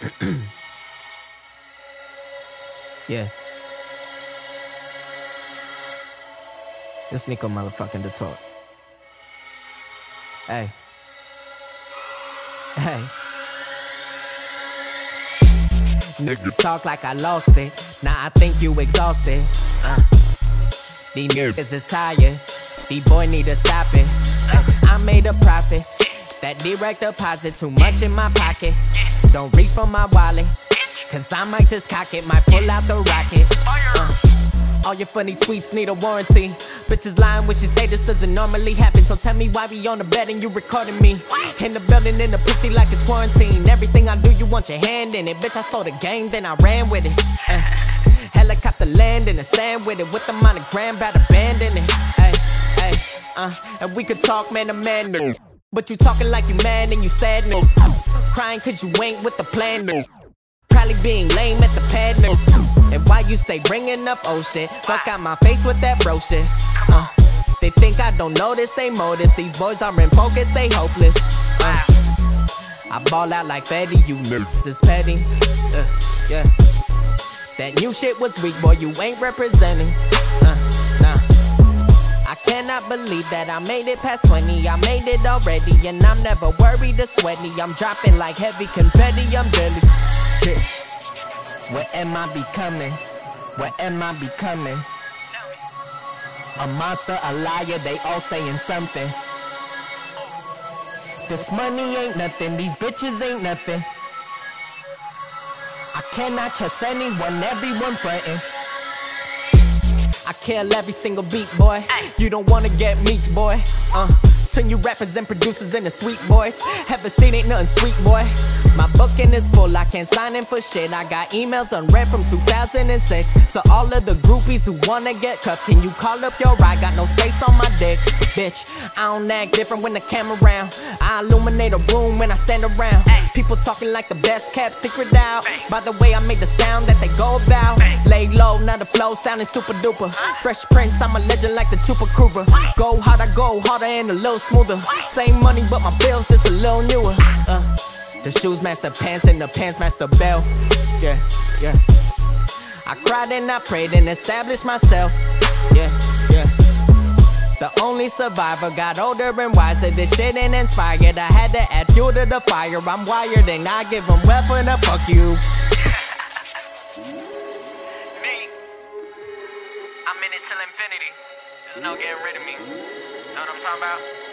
yeah. It's Nikko motherfucking Dator. Hey. Hey. Niggas talk like I lost it. Now I think you exhausted. Uh. These niggas is tired. These boy need to stop it. Uh, I made a profit. That direct deposit too much in my pocket. Don't reach for my wallet. Cause I might just cock it, might pull out the rocket. Uh, all your funny tweets need a warranty. Bitches lying when she say this doesn't normally happen. So tell me why we on the bed and you recording me. In the building, in the pussy like it's quarantine. Everything I do, you want your hand in it. Bitch, I stole the game, then I ran with it. Uh, helicopter land in the sand with it. With the monogram, about abandon it. Hey, uh, and we could talk man to man. But you talking like you mad and you sad, no. Crying cause you ain't with the plan, no. Probably being lame at the pad, no. And why you stay bringing up oh shit? Fuck out my face with that bro shit. Uh, they think I don't notice they motives. These boys are in focus, they hopeless. Uh, I ball out like Fetty, you niggas is petty. Uh, yeah. That new shit was weak, boy, you ain't representing. I cannot believe that I made it past 20. I made it already, and I'm never worried or sweaty. I'm dropping like heavy confetti, I'm. Yeah. What am I becoming? What am I becoming? A monster, a liar, they all saying something. This money ain't nothing, these bitches ain't nothing. I cannot trust anyone, everyone frontin'. I kill every single beat, boy. You don't wanna get meat, boy. Uh, turn you rappers and producers into sweet boys. Haven't seen ain't nothing sweet, boy. My booking is full, I can't sign in for shit. I got emails unread from 2006 to all of the groupies who wanna get cuffed. Can you call up your ride? Got no space on my dick, bitch. I don't act different when the camera round. I illuminate a room when I stand around. People talking like the best kept secret out. By the way, I make the sound that they go about. Lay low, now the flow sounding super duper. Fresh Prince, I'm a legend like the Krueger. Go hard, I go harder and a little smoother. Same money, but my bills just a little newer. Uh, the shoes match the pants and the pants match the belt. Yeah, yeah. I cried and I prayed and established myself. Yeah. The only survivor got older and wiser. This shit ain't inspired. I had to add fuel to the fire. I'm wired and I give them weapon to fuck you. Me, I'm in it till infinity. There's no getting rid of me. Know what I'm talking about?